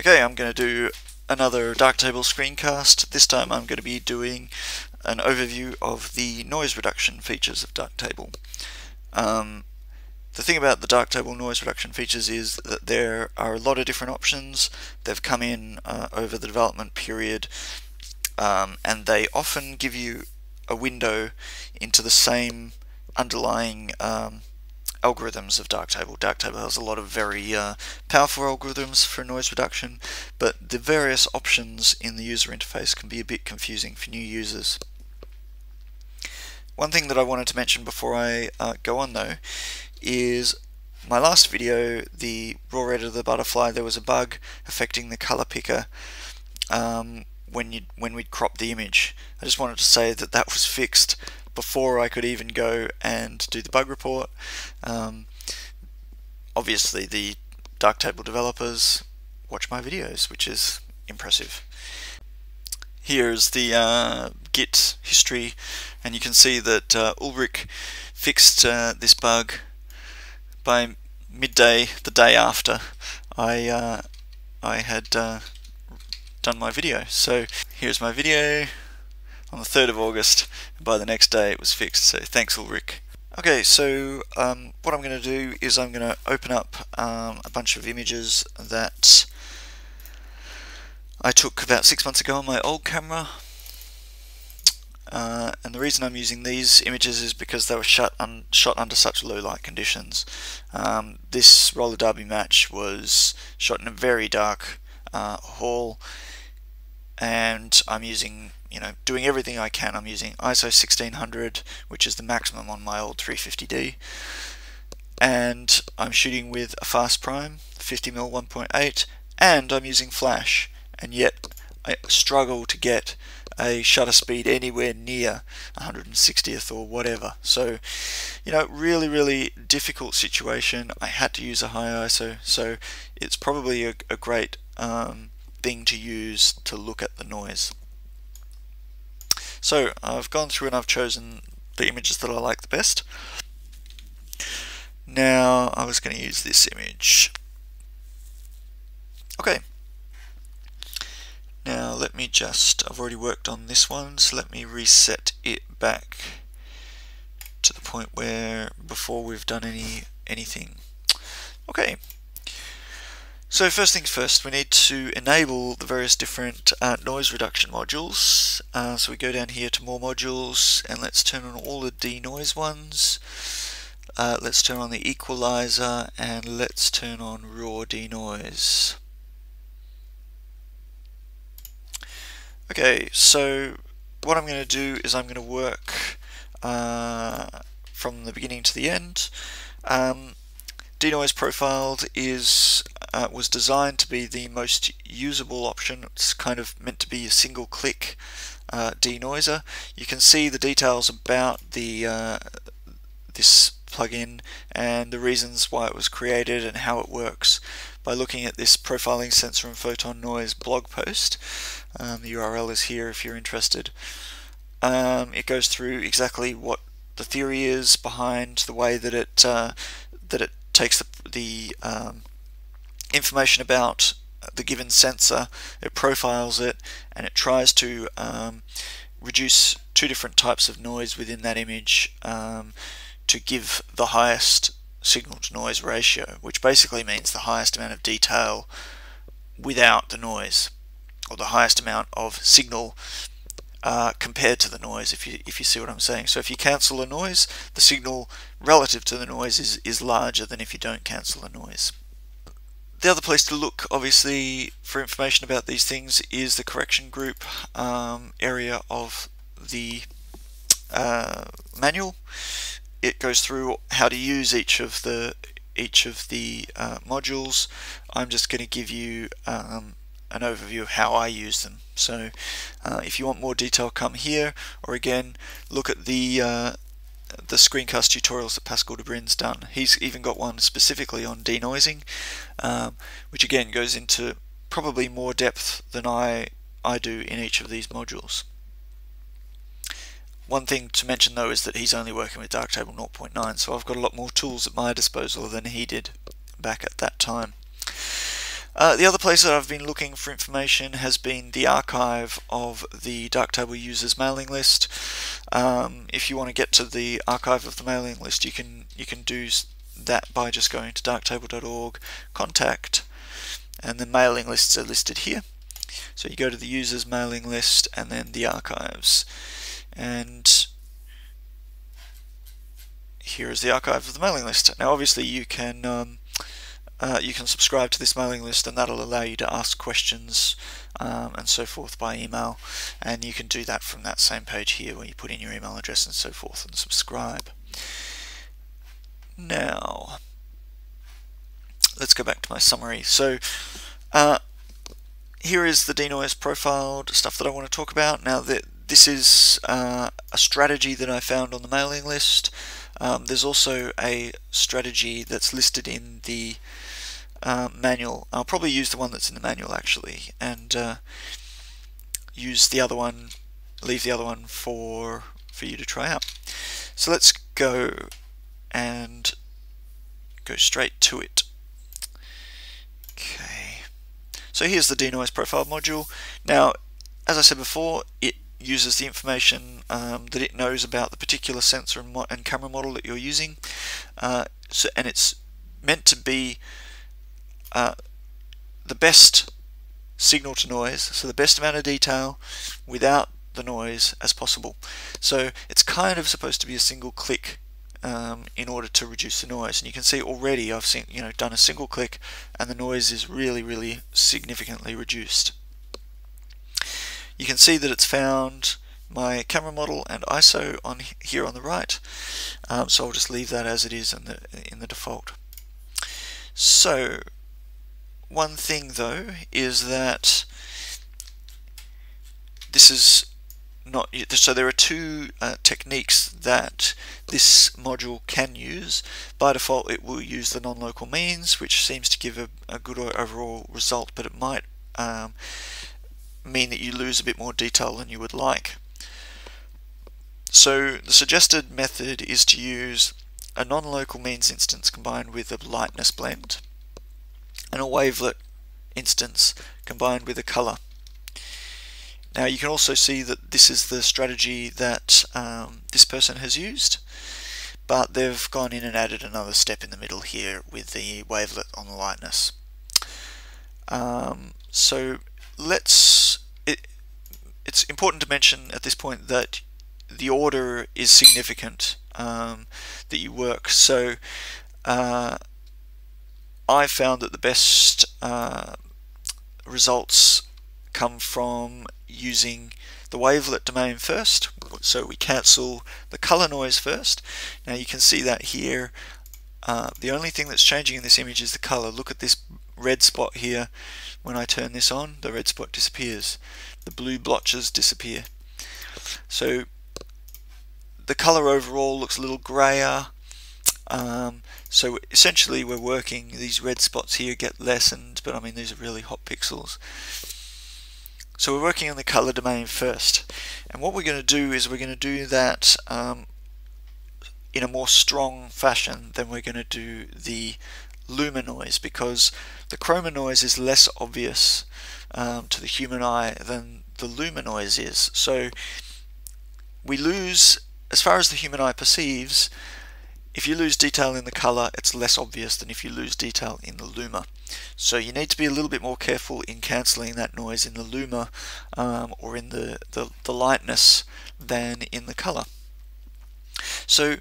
Okay, I'm going to do another Darktable screencast. This time I'm going to be doing an overview of the noise reduction features of Darktable. Um, the thing about the Darktable noise reduction features is that there are a lot of different options. They've come in uh, over the development period um, and they often give you a window into the same underlying um, algorithms of Darktable. Darktable has a lot of very uh, powerful algorithms for noise reduction, but the various options in the user interface can be a bit confusing for new users. One thing that I wanted to mention before I uh, go on though is my last video, the raw red of the butterfly, there was a bug affecting the color picker um, when you when we'd crop the image. I just wanted to say that that was fixed before I could even go and do the bug report. Um, obviously, the Darktable developers watch my videos, which is impressive. Here's the uh, Git history, and you can see that uh, Ulrich fixed uh, this bug by midday, the day after I uh, I had uh, done my video. So here's my video on the 3rd of August. And by the next day it was fixed, so thanks Ulrich. Okay, so um, what I'm going to do is I'm going to open up um, a bunch of images that I took about six months ago on my old camera. Uh, and the reason I'm using these images is because they were shot, un shot under such low light conditions. Um, this roller derby match was shot in a very dark uh, hall and I'm using you know doing everything I can. I'm using ISO 1600 which is the maximum on my old 350D and I'm shooting with a fast prime 50mm 1.8 and I'm using flash. And yet I struggle to get a shutter speed anywhere near 160th or whatever. So you know really really difficult situation. I had to use a high ISO so it's probably a, a great um, thing to use to look at the noise. So I've gone through and I've chosen the images that I like the best. Now I was going to use this image. Okay. Now let me just, I've already worked on this one, so let me reset it back to the point where before we've done any anything. Okay, so first things first, we need to enable the various different uh, noise reduction modules. Uh, so we go down here to more modules and let's turn on all the denoise ones. Uh, let's turn on the equalizer and let's turn on raw denoise. Okay, so what I'm going to do is I'm going to work uh, from the beginning to the end. Um, denoise profiled is uh, was designed to be the most usable option. It's kind of meant to be a single click uh, denoiser. You can see the details about the uh, this plugin and the reasons why it was created and how it works by looking at this profiling sensor and photon noise blog post. Um, the URL is here if you're interested. Um, it goes through exactly what the theory is behind the way that it uh, that it takes the, the um, information about the given sensor, it profiles it, and it tries to um, reduce two different types of noise within that image um, to give the highest signal to noise ratio, which basically means the highest amount of detail without the noise, or the highest amount of signal uh, compared to the noise, if you if you see what I'm saying. So if you cancel a noise, the signal relative to the noise is, is larger than if you don't cancel a noise the other place to look, obviously, for information about these things is the correction group um, area of the uh, manual. It goes through how to use each of the each of the uh, modules. I'm just going to give you um, an overview of how I use them. So, uh, if you want more detail, come here, or again, look at the uh, the screencast tutorials that Pascal de Bruijn's done. He's even got one specifically on denoising, um, which again goes into probably more depth than I, I do in each of these modules. One thing to mention though is that he's only working with Darktable 0.9, so I've got a lot more tools at my disposal than he did back at that time. Uh, the other place that I've been looking for information has been the archive of the Darktable users mailing list. Um, if you want to get to the archive of the mailing list, you can you can do that by just going to darktable.org, contact, and the mailing lists are listed here. So you go to the users mailing list and then the archives, and here is the archive of the mailing list. Now, obviously, you can um, uh, you can subscribe to this mailing list and that'll allow you to ask questions um, and so forth by email and you can do that from that same page here where you put in your email address and so forth and subscribe. Now let's go back to my summary. So uh, here is the denoise profiled stuff that I want to talk about. Now that this is uh, a strategy that I found on the mailing list. Um, there's also a strategy that's listed in the uh, manual. I'll probably use the one that's in the manual actually and uh, use the other one, leave the other one for, for you to try out. So let's go and go straight to it. Okay, so here's the denoise profile module. Now, as I said before, it uses the information um, that it knows about the particular sensor and, and camera model that you're using. Uh, so, and it's meant to be uh, the best signal to noise, so the best amount of detail without the noise as possible. So it's kind of supposed to be a single click um, in order to reduce the noise. And you can see already I've seen, you know, done a single click and the noise is really, really significantly reduced. You can see that it's found my camera model and ISO on here on the right. Um, so I'll just leave that as it is in the in the default. So one thing though is that this is not so there are two uh, techniques that this module can use. By default it will use the non-local means which seems to give a, a good overall result but it might um, mean that you lose a bit more detail than you would like. So the suggested method is to use a non-local means instance combined with a lightness blend and a wavelet instance combined with a color. Now you can also see that this is the strategy that um, this person has used but they've gone in and added another step in the middle here with the wavelet on the lightness. Um, so let's it, it's important to mention at this point that the order is significant um, that you work so uh, I found that the best uh, results come from using the wavelet domain first. So we cancel the color noise first. Now you can see that here. Uh, the only thing that's changing in this image is the color. Look at this red spot here. When I turn this on, the red spot disappears. The blue blotches disappear. So the color overall looks a little grayer. Um, so essentially we're working, these red spots here get lessened, but I mean these are really hot pixels. So we're working on the color domain first. And what we're going to do is we're going to do that um, in a more strong fashion than we're going to do the luma noise because the chroma noise is less obvious um, to the human eye than the luma noise is. So we lose, as far as the human eye perceives, if you lose detail in the color, it's less obvious than if you lose detail in the luma. So you need to be a little bit more careful in cancelling that noise in the luma um, or in the, the, the lightness than in the color. So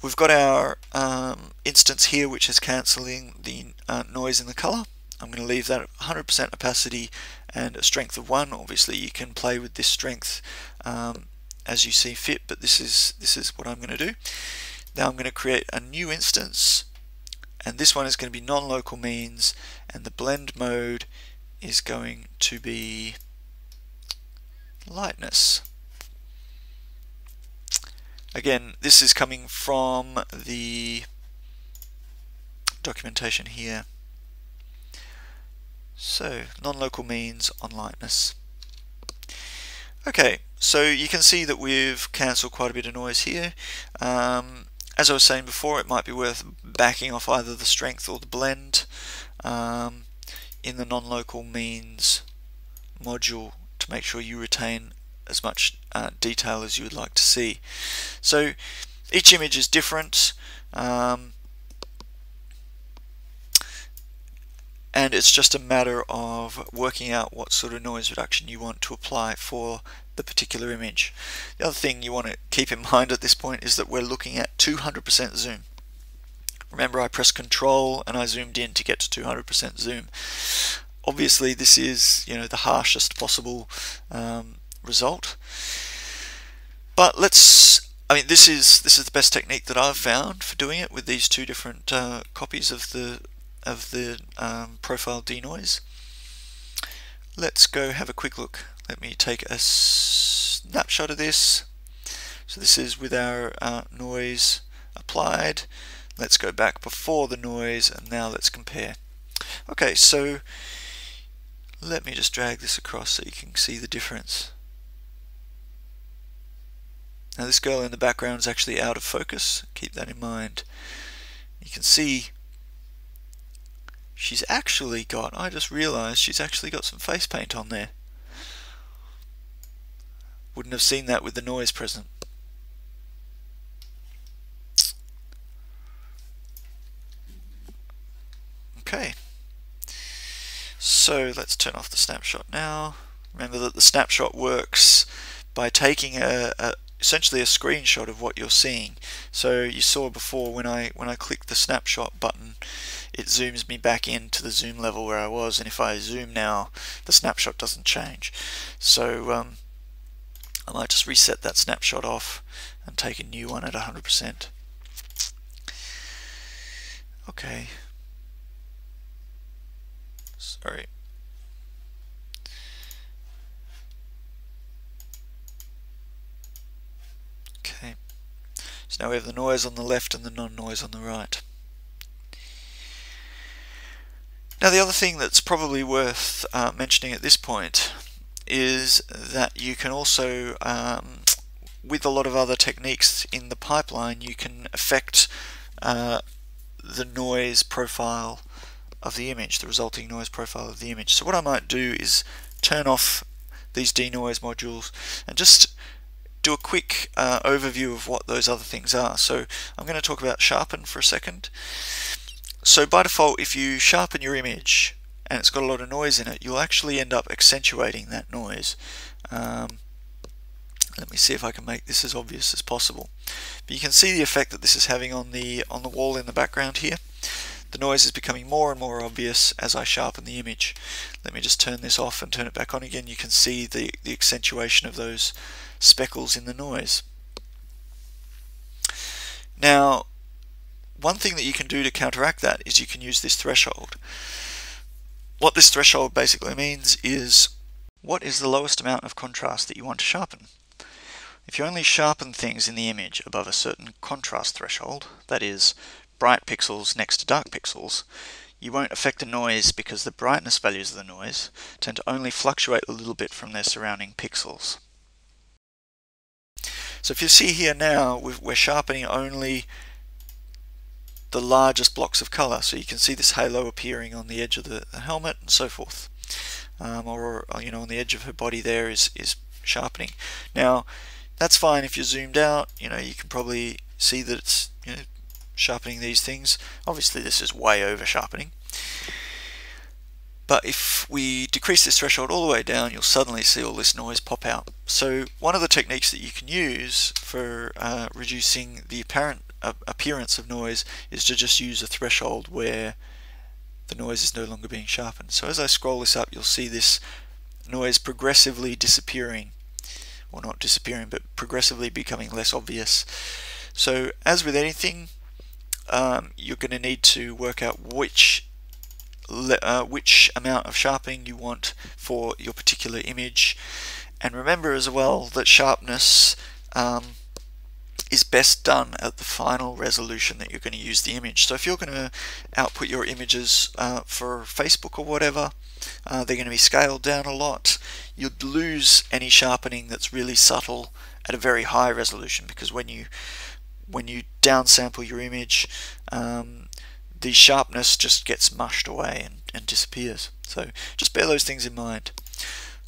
we've got our um, instance here which is cancelling the uh, noise in the color. I'm going to leave that at 100% opacity and a strength of 1. Obviously you can play with this strength um, as you see fit, but this is this is what I'm going to do. Now I'm going to create a new instance and this one is going to be non-local means and the blend mode is going to be lightness. Again, this is coming from the documentation here. So, non-local means on lightness. Okay, so you can see that we've cancelled quite a bit of noise here. Um, as I was saying before, it might be worth backing off either the strength or the blend um, in the non-local means module to make sure you retain as much uh, detail as you would like to see. So each image is different um, and it's just a matter of working out what sort of noise reduction you want to apply for the particular image. The other thing you want to keep in mind at this point is that we're looking at 200% zoom. Remember I pressed control and I zoomed in to get to 200% zoom. Obviously this is you know the harshest possible um, result but let's I mean this is this is the best technique that I've found for doing it with these two different uh, copies of the of the um, profile denoise. Let's go have a quick look. Let me take a snapshot of this. So this is with our uh, noise applied. Let's go back before the noise and now let's compare. Okay, so let me just drag this across so you can see the difference. Now this girl in the background is actually out of focus, keep that in mind. You can see she's actually got, I just realized she's actually got some face paint on there. Wouldn't have seen that with the noise present. Okay. So let's turn off the snapshot now. Remember that the snapshot works by taking a, a, essentially a screenshot of what you're seeing. So you saw before when I when I click the snapshot button, it zooms me back into the zoom level where I was, and if I zoom now, the snapshot doesn't change. So um, I might just reset that snapshot off and take a new one at 100%. Okay. Sorry. Okay. So now we have the noise on the left and the non-noise on the right. Now the other thing that's probably worth uh, mentioning at this point is that you can also, um, with a lot of other techniques in the pipeline, you can affect uh, the noise profile of the image, the resulting noise profile of the image. So what I might do is turn off these denoise modules and just do a quick uh, overview of what those other things are. So I'm going to talk about sharpen for a second. So by default, if you sharpen your image and it's got a lot of noise in it, you'll actually end up accentuating that noise. Um, let me see if I can make this as obvious as possible. But you can see the effect that this is having on the on the wall in the background here. The noise is becoming more and more obvious as I sharpen the image. Let me just turn this off and turn it back on again. You can see the, the accentuation of those speckles in the noise. Now, one thing that you can do to counteract that is you can use this threshold. What this threshold basically means is what is the lowest amount of contrast that you want to sharpen. If you only sharpen things in the image above a certain contrast threshold, that is, bright pixels next to dark pixels, you won't affect the noise because the brightness values of the noise tend to only fluctuate a little bit from their surrounding pixels. So if you see here now, we're sharpening only the largest blocks of color. So you can see this halo appearing on the edge of the, the helmet and so forth. Um, or, you know, on the edge of her body there is, is sharpening. Now, that's fine if you're zoomed out, you know, you can probably see that it's you know, sharpening these things. Obviously this is way over sharpening. But if we decrease this threshold all the way down, you'll suddenly see all this noise pop out. So one of the techniques that you can use for uh, reducing the apparent appearance of noise is to just use a threshold where the noise is no longer being sharpened. So as I scroll this up, you'll see this noise progressively disappearing, or not disappearing, but progressively becoming less obvious. So as with anything, um, you're going to need to work out which uh, which amount of sharpening you want for your particular image and remember as well that sharpness um, is best done at the final resolution that you're going to use the image. So if you're going to output your images uh, for Facebook or whatever, uh, they're going to be scaled down a lot. You'd lose any sharpening that's really subtle at a very high resolution because when you when you downsample your image, um, the sharpness just gets mushed away and, and disappears. So just bear those things in mind.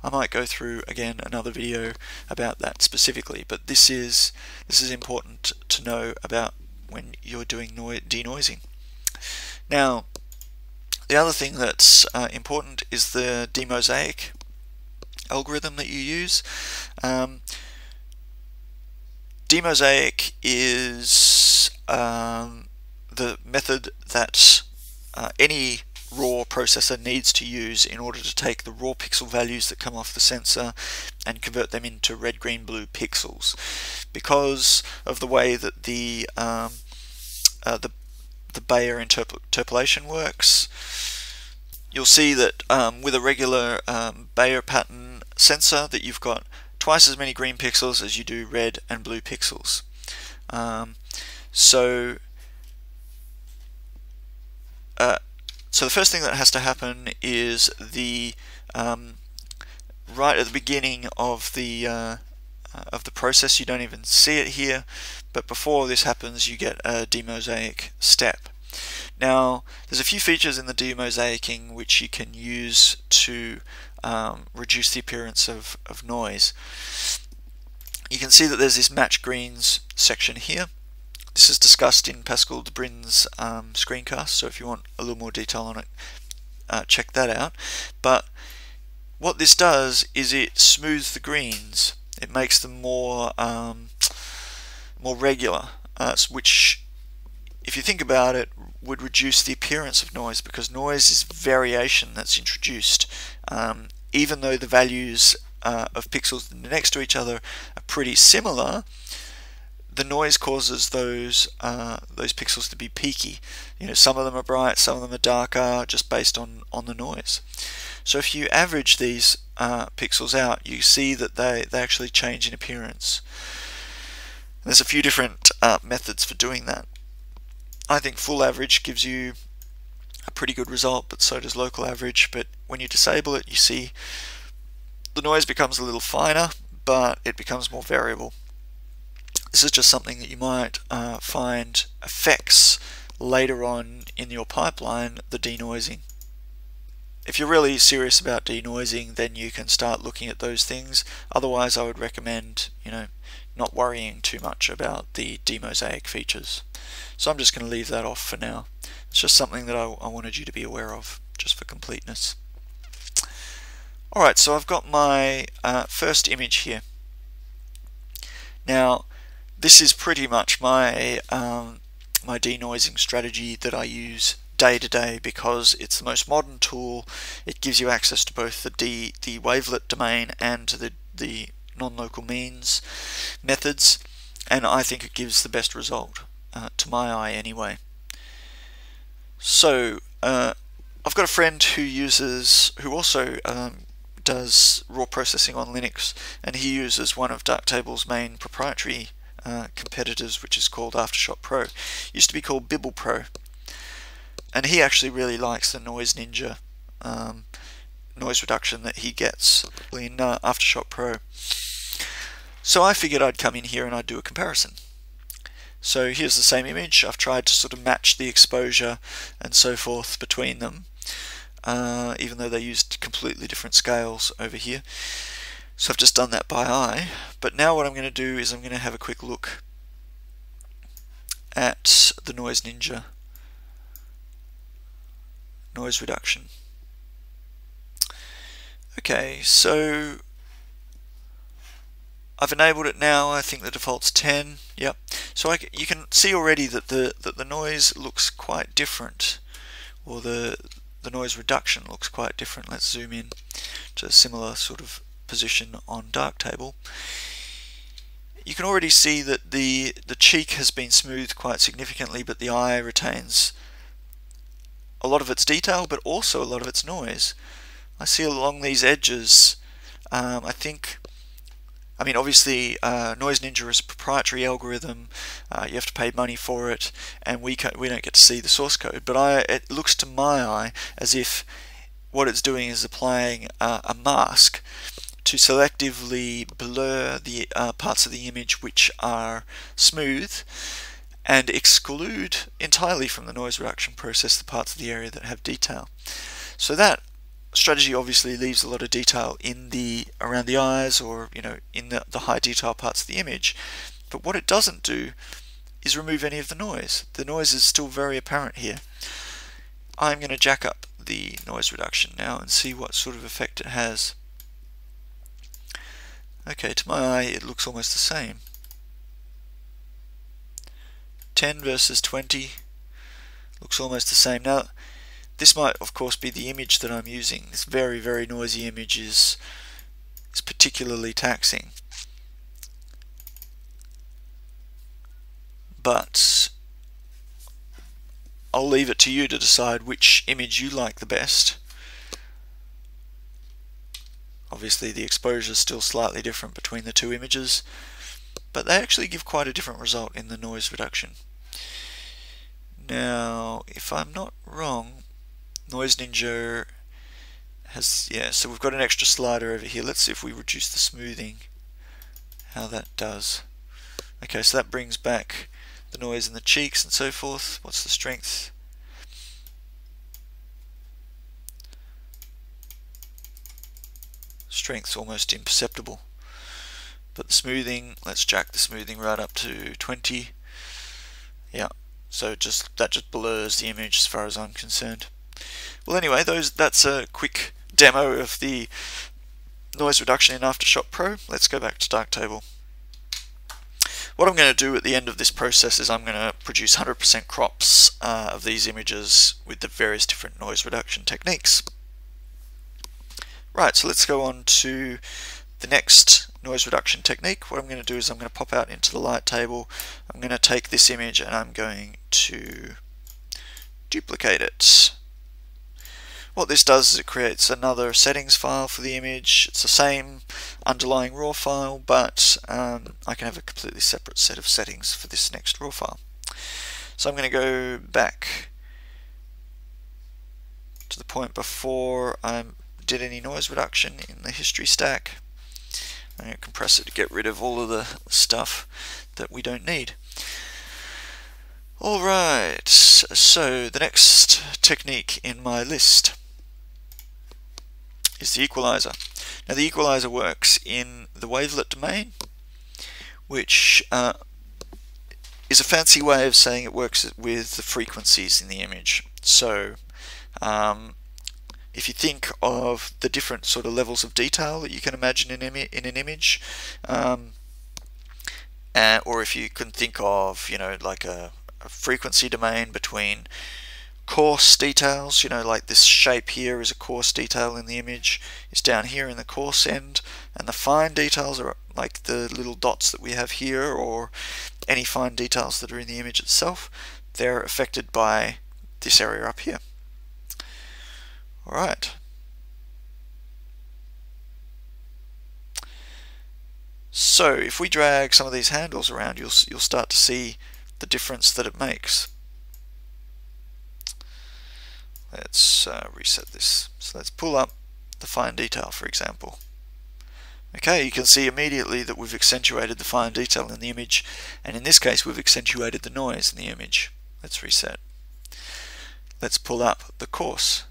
I might go through again another video about that specifically, but this is this is important to know about when you're doing denoising. Now, the other thing that's uh, important is the demosaic algorithm that you use. Um, demosaic is um, the method that uh, any raw processor needs to use in order to take the raw pixel values that come off the sensor and convert them into red, green, blue pixels. Because of the way that the um, uh, the the Bayer interpolation works, you'll see that um, with a regular um, Bayer pattern sensor that you've got twice as many green pixels as you do red and blue pixels. Um, so uh, so the first thing that has to happen is the um, right at the beginning of the uh, of the process you don't even see it here but before this happens you get a demosaic step. Now there's a few features in the demosaicing which you can use to um, reduce the appearance of, of noise. You can see that there's this match greens section here this is discussed in Pascal de Bruijn's um, screencast, so if you want a little more detail on it, uh, check that out. But what this does is it smooths the greens. It makes them more um, more regular, uh, which, if you think about it, would reduce the appearance of noise because noise is variation that's introduced. Um, even though the values uh, of pixels next to each other are pretty similar, the noise causes those uh, those pixels to be peaky. You know, some of them are bright, some of them are darker, just based on on the noise. So if you average these uh, pixels out, you see that they they actually change in appearance. There's a few different uh, methods for doing that. I think full average gives you a pretty good result, but so does local average. But when you disable it, you see the noise becomes a little finer, but it becomes more variable. This is just something that you might uh, find affects later on in your pipeline the denoising. If you're really serious about denoising, then you can start looking at those things. Otherwise, I would recommend, you know, not worrying too much about the demosaic features. So I'm just going to leave that off for now. It's just something that I, I wanted you to be aware of, just for completeness. Alright, so I've got my uh, first image here. Now, this is pretty much my um, my denoising strategy that I use day to day because it's the most modern tool. It gives you access to both the D, the wavelet domain and to the the non-local means methods, and I think it gives the best result uh, to my eye anyway. So uh, I've got a friend who uses who also um, does raw processing on Linux, and he uses one of Darktable's main proprietary uh, competitors, which is called AfterShot Pro. It used to be called Bibble Pro. And he actually really likes the Noise Ninja um, noise reduction that he gets in uh, AfterShot Pro. So I figured I'd come in here and I'd do a comparison. So here's the same image. I've tried to sort of match the exposure and so forth between them, uh, even though they used completely different scales over here. So I've just done that by eye, but now what I'm going to do is I'm going to have a quick look at the Noise Ninja noise reduction. Okay, so I've enabled it now. I think the default's 10. Yep. So I, you can see already that the that the noise looks quite different, or the the noise reduction looks quite different. Let's zoom in to a similar sort of position on Darktable, you can already see that the, the cheek has been smoothed quite significantly, but the eye retains a lot of its detail, but also a lot of its noise. I see along these edges, um, I think, I mean, obviously, uh, Noise Ninja is a proprietary algorithm. Uh, you have to pay money for it, and we we don't get to see the source code. But I, it looks to my eye as if what it's doing is applying uh, a mask to selectively blur the uh, parts of the image which are smooth and exclude entirely from the noise reduction process the parts of the area that have detail. So that strategy obviously leaves a lot of detail in the around the eyes or you know in the, the high detail parts of the image. But what it doesn't do is remove any of the noise. The noise is still very apparent here. I'm going to jack up the noise reduction now and see what sort of effect it has okay to my eye it looks almost the same 10 versus 20 looks almost the same now this might, of course, be the image that I'm using. This very, very noisy image is, is particularly taxing. But I'll leave it to you to decide which image you like the best. Obviously the exposure is still slightly different between the two images, but they actually give quite a different result in the noise reduction. Now, if I'm not wrong, Noise Ninja has, yeah, so we've got an extra slider over here. Let's see if we reduce the smoothing, how that does. Okay, so that brings back the noise in the cheeks and so forth. What's the strength? Strength's almost imperceptible. But the smoothing, let's jack the smoothing right up to 20. Yeah, so just that just blurs the image as far as I'm concerned. Well anyway, those that's a quick demo of the noise reduction in AfterShot Pro. Let's go back to Darktable. What I'm going to do at the end of this process is I'm going to produce 100% crops uh, of these images with the various different noise reduction techniques. Right, so let's go on to the next noise reduction technique. What I'm going to do is I'm going to pop out into the light table. I'm going to take this image and I'm going to duplicate it. What this does is it creates another settings file for the image. It's the same underlying raw file, but um, I can have a completely separate set of settings for this next raw file. So I'm going to go back to the point before I did any noise reduction in the history stack. I'm going to compress it to get rid of all of the stuff that we don't need. Alright, so the next technique in my list is the equalizer. Now the equalizer works in the wavelet domain, which uh, is a fancy way of saying it works with the frequencies in the image. So um, if you think of the different sort of levels of detail that you can imagine in, in an image, um, or if you can think of, you know, like a, a frequency domain between coarse details, you know, like this shape here is a coarse detail in the image, it's down here in the coarse end, and the fine details are like the little dots that we have here, or any fine details that are in the image itself, they're affected by this area up here. Alright. So if we drag some of these handles around, you'll, you'll start to see the difference that it makes. Let's uh, reset this. So let's pull up the fine detail, for example. Okay, you can see immediately that we've accentuated the fine detail in the image, and in this case we've accentuated the noise in the image. Let's reset. Let's pull up the coarse.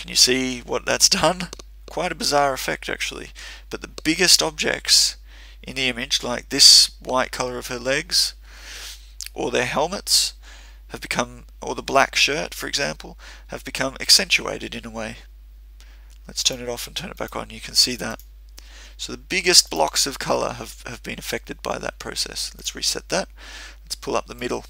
Can you see what that's done? Quite a bizarre effect actually. But the biggest objects in the image, like this white color of her legs, or their helmets have become, or the black shirt, for example, have become accentuated in a way. Let's turn it off and turn it back on. You can see that. So the biggest blocks of color have, have been affected by that process. Let's reset that. Let's pull up the middle.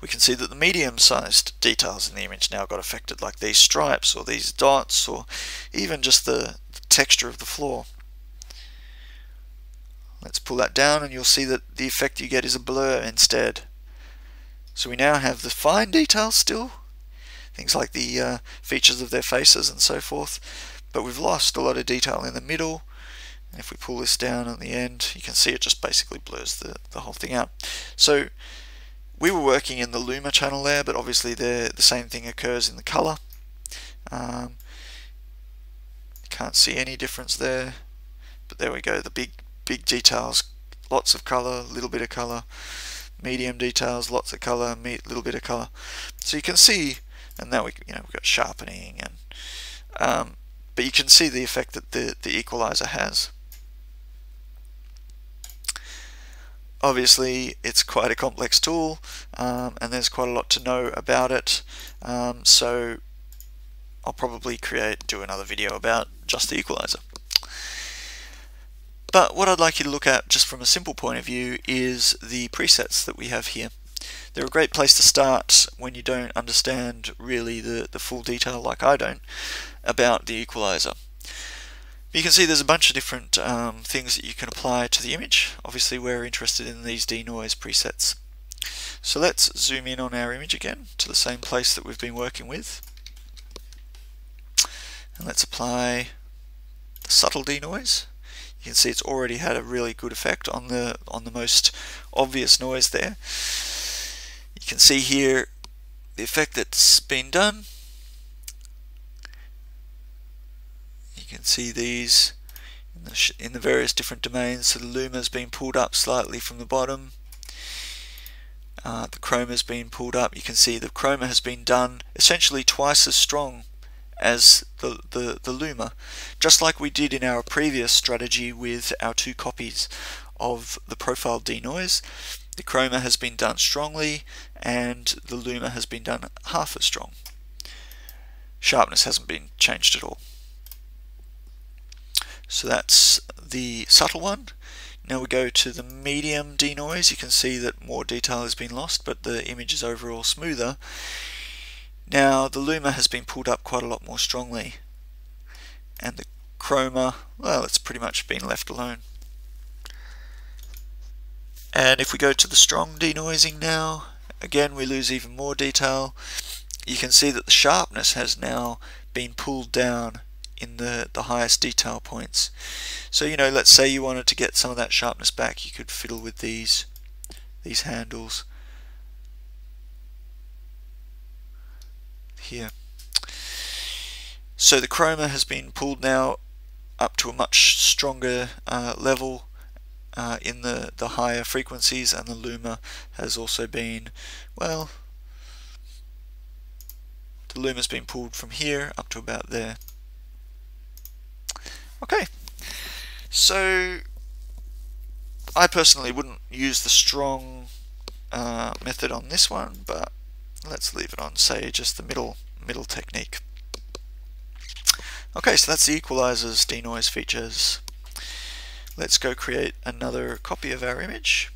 We can see that the medium-sized details in the image now got affected, like these stripes or these dots or even just the, the texture of the floor. Let's pull that down and you'll see that the effect you get is a blur instead. So we now have the fine details still, things like the uh, features of their faces and so forth, but we've lost a lot of detail in the middle. And if we pull this down on the end, you can see it just basically blurs the, the whole thing out. So we were working in the Luma channel there, but obviously the, the same thing occurs in the color. Um, can't see any difference there, but there we go, the big big details, lots of color, little bit of color. medium details, lots of color, little bit of color. So you can see, and now we you know we've got sharpening, and um, but you can see the effect that the the equalizer has. Obviously, it's quite a complex tool, um, and there's quite a lot to know about it. Um, so I'll probably create do another video about just the equalizer. But what I'd like you to look at just from a simple point of view is the presets that we have here. They're a great place to start when you don't understand really the, the full detail like I don't about the equalizer. You can see there's a bunch of different um, things that you can apply to the image. Obviously we're interested in these denoise presets. So let's zoom in on our image again to the same place that we've been working with. And let's apply the subtle denoise. You can see it's already had a really good effect on the on the most obvious noise there. You can see here the effect that's been done. You can see these in the, in the various different domains. So the luma has been pulled up slightly from the bottom. Uh, the chroma has been pulled up. You can see the chroma has been done essentially twice as strong as the, the, the Luma, just like we did in our previous strategy with our two copies of the profile denoise. The chroma has been done strongly and the Luma has been done half as strong. Sharpness hasn't been changed at all. So that's the subtle one. Now we go to the medium denoise. You can see that more detail has been lost, but the image is overall smoother. Now the Luma has been pulled up quite a lot more strongly and the Chroma, well it's pretty much been left alone. And if we go to the strong denoising now, again we lose even more detail. You can see that the sharpness has now been pulled down in the, the highest detail points. So you know, let's say you wanted to get some of that sharpness back, you could fiddle with these these handles here. So the chroma has been pulled now up to a much stronger uh, level uh, in the, the higher frequencies and the luma has also been, well, the luma has been pulled from here up to about there. Okay, so I personally wouldn't use the strong uh, method on this one, but let's leave it on say just the middle middle technique. Okay, so that's the equalizer's denoise features. Let's go create another copy of our image.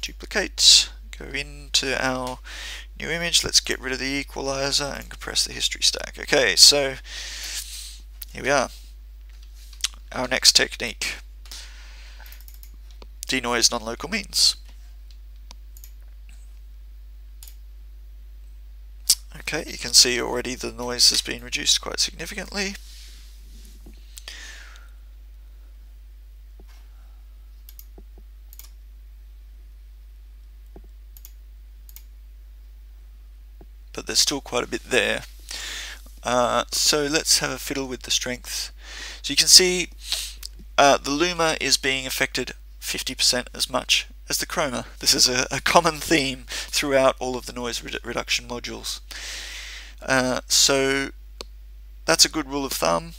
Duplicate, go into our new image, let's get rid of the equalizer and compress the history stack. Okay, so here we are. Our next technique, denoise non-local means. Okay, you can see already the noise has been reduced quite significantly. There's still quite a bit there. Uh, so let's have a fiddle with the strength. So you can see uh, the Luma is being affected 50% as much as the chroma. This is a, a common theme throughout all of the noise reduction modules. Uh, so that's a good rule of thumb.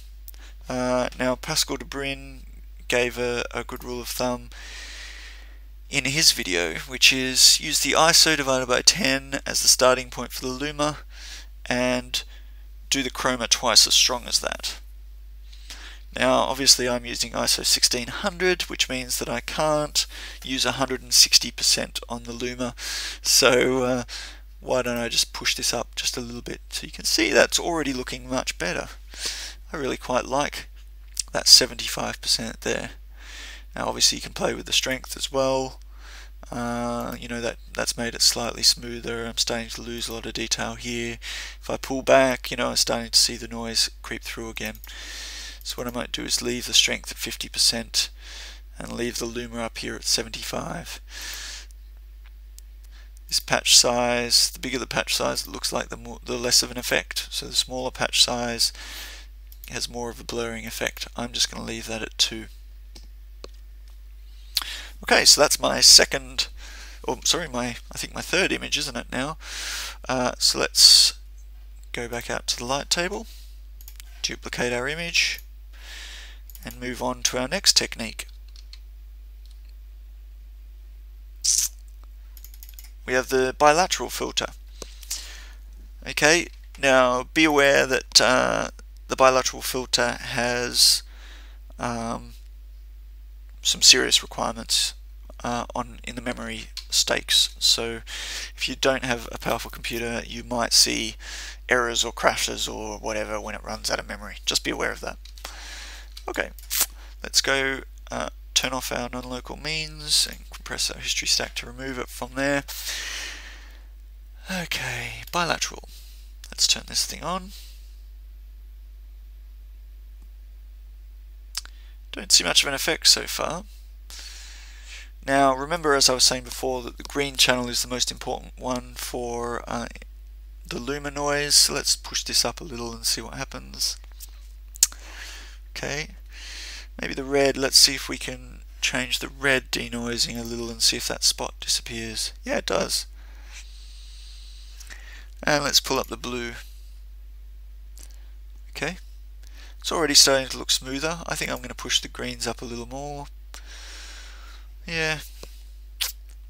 Uh, now Pascal de Bruijn gave a, a good rule of thumb in his video, which is use the ISO divided by 10 as the starting point for the Luma and do the chroma twice as strong as that. Now obviously I'm using ISO 1600 which means that I can't use 160% on the Luma so uh, why don't I just push this up just a little bit so you can see that's already looking much better. I really quite like that 75% there. Now obviously you can play with the strength as well. Uh, you know that that's made it slightly smoother. I'm starting to lose a lot of detail here. If I pull back, you know, I'm starting to see the noise creep through again. So what I might do is leave the strength at 50% and leave the luma up here at 75. This patch size, the bigger the patch size, it looks like the, more, the less of an effect. So the smaller patch size has more of a blurring effect. I'm just going to leave that at 2. Okay, so that's my second, or sorry, my I think my third image, isn't it now? Uh, so let's go back out to the light table, duplicate our image, and move on to our next technique. We have the bilateral filter. Okay, now be aware that uh, the bilateral filter has um, some serious requirements uh, on in the memory stakes. So if you don't have a powerful computer, you might see errors or crashes or whatever when it runs out of memory. Just be aware of that. Okay, let's go uh, turn off our non-local means and compress our history stack to remove it from there. Okay, bilateral. Let's turn this thing on. Don't see much of an effect so far. Now remember as I was saying before that the green channel is the most important one for uh, the luma noise. So let's push this up a little and see what happens. Okay, maybe the red, let's see if we can change the red denoising a little and see if that spot disappears. Yeah, it does. And let's pull up the blue. Okay, it's already starting to look smoother. I think I'm going to push the greens up a little more. Yeah.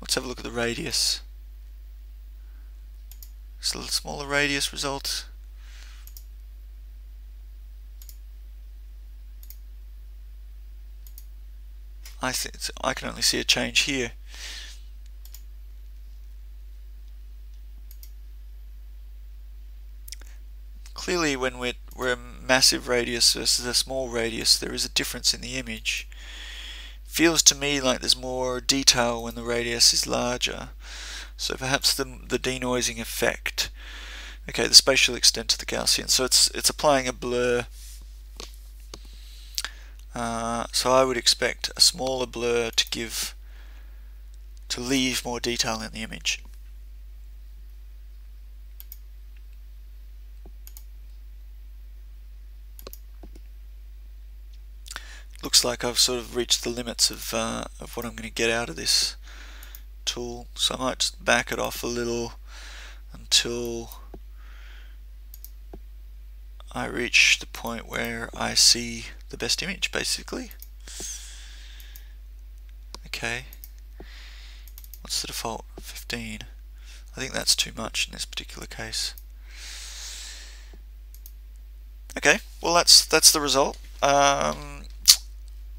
Let's have a look at the radius. It's a little smaller radius result. I I can only see a change here. Clearly when we're, we're a massive radius versus a small radius there is a difference in the image feels to me like there's more detail when the radius is larger. So perhaps the, the denoising effect. Okay, the spatial extent of the Gaussian. So it's it's applying a blur. Uh, so I would expect a smaller blur to give to leave more detail in the image. Looks like I've sort of reached the limits of, uh, of what I'm going to get out of this tool. So I might just back it off a little until I reach the point where I see the best image basically. Okay. What's the default? 15 I think that's too much in this particular case. Okay. Well that's that's the result. Um,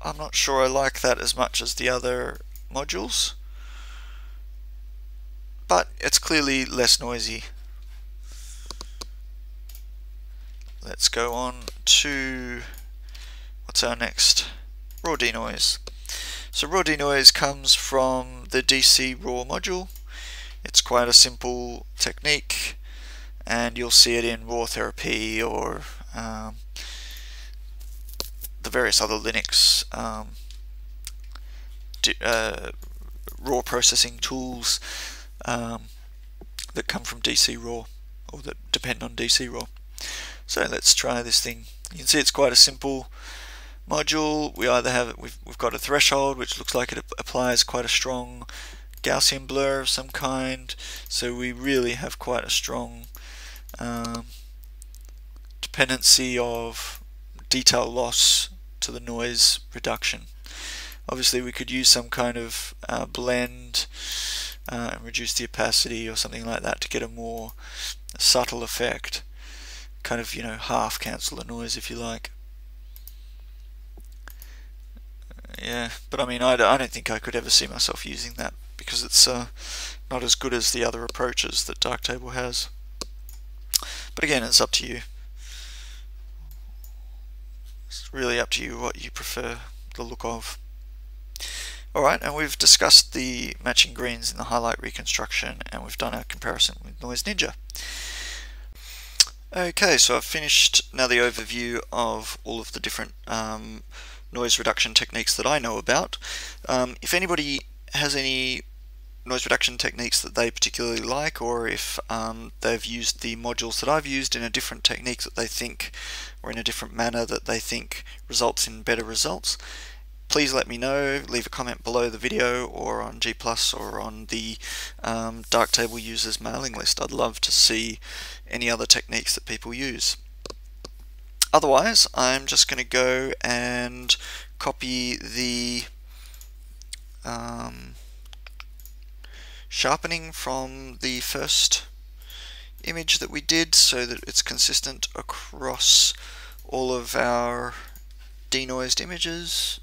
I'm not sure I like that as much as the other modules but it's clearly less noisy. Let's go on to what's our next? Raw denoise. So raw denoise comes from the dcraw module. It's quite a simple technique and you'll see it in RawTherapee or um, the various other Linux um, uh, raw processing tools um, that come from dcraw or that depend on dcraw. So let's try this thing. You can see it's quite a simple module. We either have we've we've got a threshold which looks like it applies quite a strong Gaussian blur of some kind. So we really have quite a strong um, dependency of detail loss to the noise reduction. Obviously we could use some kind of uh, blend uh, and reduce the opacity or something like that to get a more subtle effect. Kind of, you know, half cancel the noise if you like. Yeah, but I mean, I, don't think I could ever see myself using that because it's uh, not as good as the other approaches that Darktable has. But again, it's up to you. It's really up to you what you prefer the look of. Alright, and we've discussed the matching greens in the highlight reconstruction and we've done our comparison with Noise Ninja. Okay, so I've finished now the overview of all of the different um, noise reduction techniques that I know about. Um, if anybody has any noise reduction techniques that they particularly like or if um, they've used the modules that I've used in a different technique that they think or in a different manner that they think results in better results please let me know. Leave a comment below the video or on G Plus or on the um, Darktable users mailing list. I'd love to see any other techniques that people use. Otherwise, I'm just going to go and copy the um, sharpening from the first image that we did so that it's consistent across all of our denoised images.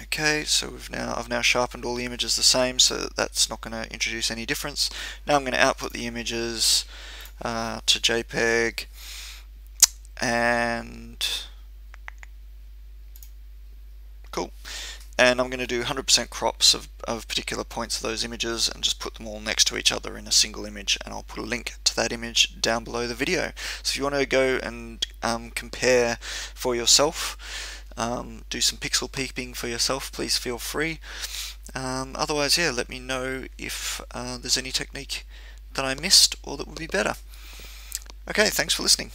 Okay, so we've now I've now sharpened all the images the same, so that that's not going to introduce any difference. Now I'm going to output the images uh, to JPEG, and cool. And I'm going to do 100% crops of, of particular points of those images and just put them all next to each other in a single image. And I'll put a link to that image down below the video. So if you want to go and um, compare for yourself, um, do some pixel peeping for yourself, please feel free. Um, otherwise, yeah, let me know if uh, there's any technique that I missed or that would be better. Okay, thanks for listening.